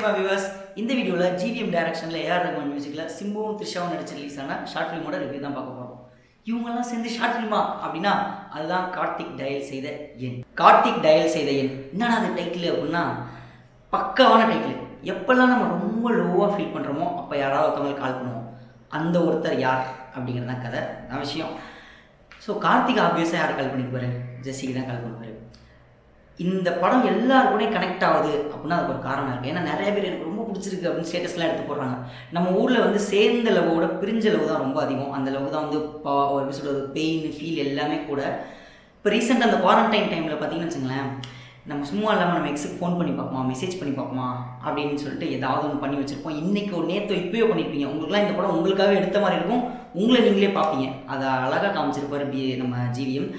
Cinema viewers இந்த வீடியோவில் GVM டைரக்ஷனில் ஏஆர் ரகுமான் மியூசிக்கில் சிம்புவும் த்ரிஷாவும் நடிச்ச ரிலீஸ் ஆன ஷார்ட் ஃபிலிமோட ரிவ்யூ தான் பார்க்க போகிறோம் இவங்கெல்லாம் சேர்ந்து ஷார்ட் ஃபிலிமா அப்படின்னா அதுதான் கார்த்திக் டயல் செய்த எண். கார்த்திக் டயல் செய்த எண். என்னடா அது டைட்டில் அப்படின்னா பக்காவான டைட்டில் எப்பெல்லாம் நம்ம ரொம்ப லோவாக ஃபீல் பண்ணுறோமோ அப்போ யாராவது ஒருத்தவங்களுக்கு கால் பண்ணுவோம். அந்த ஒருத்தர் யார்? அப்படிங்கிறது தான் கதை. அதான் விஷயம். ஸோ கார்த்திக் ஆப்வியஸாக யார் கால் பண்ணியிருப்பாரு ஜெஸ்ஸிக்கு தான் கால் பண்ணுவார். இந்த படம் எல்லாருக்குமே கனெக்ட் ஆகுது அப்படின்னா அதுக்கு ஒரு காரணம் இருக்குது ஏன்னா நிறைய பேர் எனக்கு ரொம்ப பிடிச்சிருக்கு அப்படின்னு ஸ்டேட்டஸ்லாம் எடுத்து போடுறாங்க. நம்ம ஊரில் வந்து சேர்ந்த லவோட பிரிஞ்ச லவ் தான் ரொம்ப அதிகம். அந்த லவ் தான் வந்து பா ஒரு எப்படி சொல்கிறது பெயின் ஃபீல் எல்லாமே கூட. இப்போ ரீசெண்டாக அந்த குவாரண்டைன் டைமில் பார்த்தீங்கன்னு வச்சுங்களேன் நம்ம சும்மா இல்லாமல் நம்ம எக்ஸுக்கு ஃபோன் பண்ணி பார்ப்போமா மெசேஜ் பண்ணி பார்ப்போமா அப்படின்னு சொல்லிட்டு ஏதாவது ஒன்று பண்ணி வச்சுருப்போம். இன்றைக்கி ஒரு நேற்று இப்போயோ பண்ணியிருப்பீங்க உங்களுக்குலாம் இந்த படம் உங்களுக்காகவே எடுத்த மாதிரி இருக்கும். உங்களை நீங்களே பார்ப்பீங்க. அதை அழகாக காமிச்சிருப்பார் பி நம்ம ஜிவிஎம்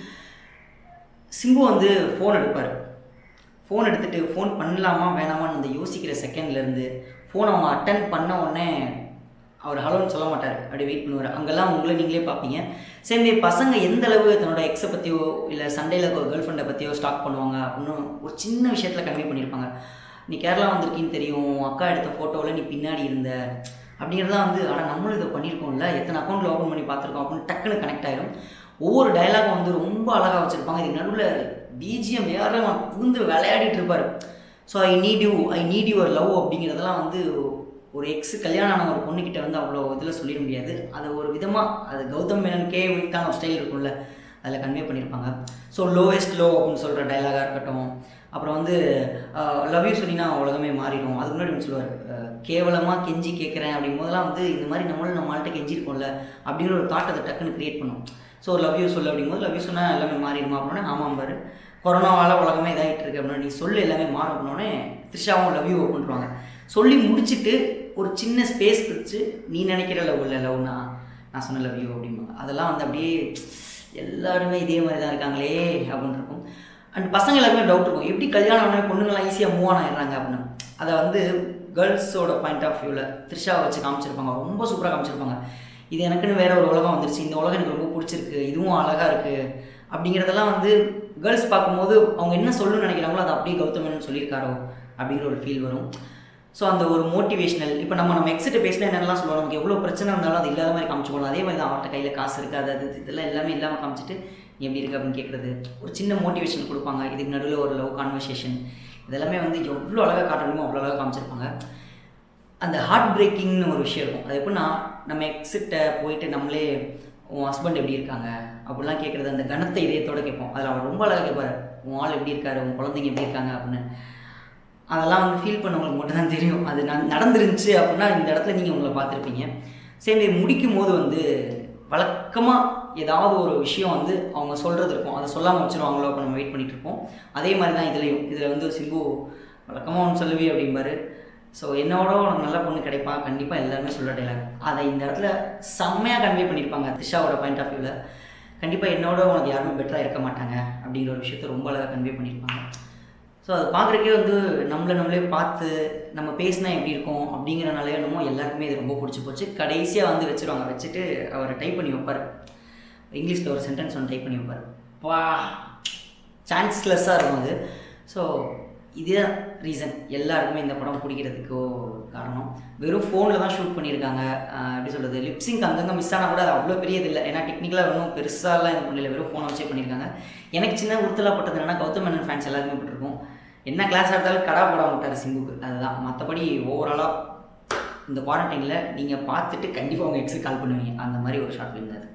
சிம்பு வந்து ஃபோன் எடுப்பார். ஃபோன் எடுத்துகிட்டு ஃபோன் பண்ணலாமா வேணாமான்னு அந்த யோசிக்கிற செகண்ட்லேருந்து ஃபோன் அவங்க அட்டன் பண்ண உடனே அவர் ஹலோன்னு சொல்ல மாட்டார். அப்படி வெயிட் பண்ணுவார். அங்கெல்லாம் உங்களை நீங்களே பார்ப்பீங்க. சரி பசங்க எந்த அளவு தன்னோட எக்ஸை பற்றியோ இல்லை சண்டேல கேர்ள் ஃப்ரெண்டை பற்றியோ ஸ்டாக் பண்ணுவாங்க அப்படின்னு ஒரு சின்ன விஷயத்தில் கன்வே பண்ணியிருப்பாங்க. நீ கேரளா வந்திருக்கின்னு தெரியும் அக்கா எடுத்த ஃபோட்டோவில் நீ பின்னாடி இருந்த அப்படிங்கிறதான் வந்து ஆனால் நம்மளும் இதை பண்ணியிருக்கோம்ல எத்தனை அக்கௌண்ட்டில் ஓப்பன் பண்ணி பார்த்துருக்கோம் அப்படின்னு டக்குன்னு கனெக்ட் ஆகிடும் ஒவ்வொரு டைலாகும் வந்து ரொம்ப அழகாக வச்சுருப்பாங்க. இது நடுவில் பிஜிஎம் யாரெல்லாம் புகுந்து விளையாடிட்டு இருப்பார். So I need you I need your love அப்படிங்கிறதெல்லாம் வந்து ஒரு எக்ஸ் கல்யாணம் ஆன ஒரு பொண்ணுக்கிட்ட வந்து அவ்வளோ இதில் சொல்லிட முடியாது. அது ஒரு விதமாக அது கௌதம் மேனன் கே ஒரு ஸ்டைல் இருக்கும்ல. அதில் கன்வே பண்ணியிருப்பாங்க ஸோ லோவெஸ்ட் லோ அப்படின்னு சொல்கிற டைலாகாக இருக்கட்டும். அப்புறம் வந்து லவ் யூ சொல்லினா உலகமே மாறிடும். அதுக்கு முன்னாடி ஒன்று சொல்லுவார். கேவலமாக கெஞ்சி கேட்குறேன் அப்படிங்கும் போதெல்லாம் வந்து இந்த மாதிரி நம்மளும் நம்மள்கிட்ட கெஞ்சிருக்கோம்ல அப்படிங்கிற ஒரு தாட் அதை டக்குன்னு க்ரியேட் பண்ணும். ஸோ லவ் யூ சொல்லு அப்படிங்கும்போது லவ் யூ சொன்னால் எல்லாமே மாறிடுமா அப்படின்னா ஆமாம் பாரு. கொரோனாவால் உலகமே இதாகிட்டு இருக்கு அப்படின்னா நீ சொல்லு எல்லாமே மாறும் அப்படின்னோடனே த்ரிஷாவும் லவ் யூ பண்ணுறாங்க சொல்லி முடிச்சுட்டு ஒரு சின்ன ஸ்பேஸ் வச்சு நீ நினைக்கிற லவ் இல்லை லவ்னா நான் சொன்ன லவ் யூ அப்படிமா அதெல்லாம் வந்து அப்படியே எல்லாருமே இதே மாதிரி தான் இருக்காங்களே அப்படின்னு இருக்கும். அண்ட் பசங்க எல்லாருமே டவுட் இருக்கும். எப்படி கல்யாணம் ஆனால் பொண்ணுங்களாம் ஈஸியாக மூவ் ஆன் ஆயிடுறாங்க அப்படின்னு. அதை வந்து கேர்ள்ஸோட பாயிண்ட் ஆஃப் வியூவில் த்ரிஷாவை வச்சு காமிச்சிருப்பாங்க. ரொம்ப சூப்பராக காமிச்சிருப்பாங்க. இது எனக்குன்னு வேற ஒரு உலகம் வந்துருச்சு. இந்த உலகம் எனக்கு ரொம்ப பிடிச்சிருக்கு. இதுவும் அழகாக இருக்குது அப்படிங்கிறதெல்லாம் வந்து கேர்ள்ஸ் பார்க்கும்போது அவங்க என்ன சொல்லணும்னு நினைக்கிறாங்களோ அதை அப்படியே கௌதமன் சொல்லியிருக்காரோ அப்படிங்கிற ஒரு ஃபீல் வரும். ஸோ அந்த ஒரு மோட்டிவேஷனல் இப்போ நம்ம நம்ம எக்ஸிட்ட பேசினா என்னெல்லாம் சொல்லுவோம்? நமக்கு எவ்வளோ பிரச்சனை இருந்தாலும் அது இல்லாத மாதிரி காமிச்சுக்கணும் அதே மாதிரி தான் அவர்கிட்ட கையில் காசு இருக்காது அது இதெல்லாம் எல்லாமே இல்லாமல் காமிச்சிட்டு நீ எப்படி இருக்கு அப்படின்னு கேட்குறது ஒரு சின்ன மோட்டிவேஷன் கொடுப்பாங்க. இதுக்கு நடுவில் ஒரு லவ் கான்வர்சேஷன் இதெல்லாமே வந்து எவ்வளோ அழகாக காட்டணுமோ அவ்வளோ அழகாக காமிச்சிருப்பாங்க. அந்த ஹார்ட் பிரேக்கிங்னு ஒரு விஷயம் இருக்கும். அது எப்படின்னா நம்ம எக்ஸிட்டை போயிட்டு நம்மளே உன் ஹஸ்பண்ட் எப்படி இருக்காங்க? அப்படிலாம் கேட்குறது அந்த கனத்தை இதயத்தோடு கேட்போம். அதில் அவர் ரொம்ப அழகாக கேட்பார் உன் ஆள் எப்படி இருக்காரு? உன் குழந்தைங்க எப்படி இருக்காங்க? அப்படின்னு. அதெல்லாம் வந்து ஃபீல் பண்ணவங்களுக்கு மட்டும் தான் தெரியும். அது நடந்துருந்துச்சு அப்படின்னா இந்த இடத்துல நீங்கள் உங்களை பார்த்துருப்பீங்க. சரி முடிக்கும் போது வந்து வழக்கமாக ஏதாவது ஒரு விஷயம் வந்து அவங்க சொல்கிறது இருக்கும். அதை சொல்லாமல் வச்சுருவாங்களோ அப்போ நம்ம வெயிட் பண்ணிகிட்டு இருப்போம். அதே மாதிரி தான் இதுலேயும். இதில் வந்து சிம்பு வழக்கமாக ஒன்று சொல்லுவே அப்படிம்பாரு. ஸோ என்னோட உனக்கு நல்ல பொண்ணு கிடைப்பா? கண்டிப்பாக எல்லாருமே சொல்ல டைலாக் அதை இந்த இடத்துல செம்மையாக கன்வே பண்ணியிருப்பாங்க திஷாவோட பாயிண்ட் ஆஃப் வியூவில் கண்டிப்பாக என்னோட உனக்கு யாருமே பெட்டராக இருக்க மாட்டாங்க அப்படிங்கிற ஒரு விஷயத்த ரொம்ப அழகாக கன்வே பண்ணியிருப்பாங்க ஸோ அதை பார்க்குறக்கே வந்து நம்மளை நம்மளே பார்த்து நம்ம பேசினா எப்படி இருக்கும் அப்படிங்கிறனாலே என்னமோ எல்லாருக்குமே இது ரொம்ப பிடிச்சி போச்சு. கடைசியாக வந்து வச்சுருவாங்க. வச்சுட்டு அவரை டைப் பண்ணி வைப்பார். இங்கிலீஷில் ஒரு சென்டென்ஸ் ஒன்று டைப் பண்ணி வைப்பார். வா சான்ஸ்லெஸ்ஸாக இருக்கும் அது. ஸோ இதே ரீசன் எல்லாருக்குமே இந்த படம் பிடிக்கிறதுக்கோ காரணம். வெறும் ஃபோனில் தான் ஷூட் பண்ணியிருக்காங்க. எப்படி சொல்கிறது லிப்ஸிங் அங்கங்கே மிஸ் ஆனால் கூட அது அவ்வளோ பெரியது இல்லை. ஏன்னா டெக்னிக்கலாக ஒன்றும் பெருசாலாம் இது பண்ணல. வெறும் ஃபோனை வச்சே பண்ணியிருக்காங்க. எனக்கு சின்ன உறுத்தலாக பட்டது என்னன்னா கௌதம் மேனன் ஃபேன்ஸ் எல்லாருமே போட்டிருக்கோம். என்ன கிளாஸ் எடுத்தாலும் கடா போட மாட்டார் சிம்புக்கு. அதுதான். மற்றபடி ஓவராலாக இந்த குவாரண்டைனில் நீங்கள் பார்த்துட்டு கண்டிப்பாக உங்கள் எக்ஸுக்கு கால் பண்ணுவீங்க. அந்த மாதிரி ஒரு ஷார்ட் ஃபிலிம் தான் அது.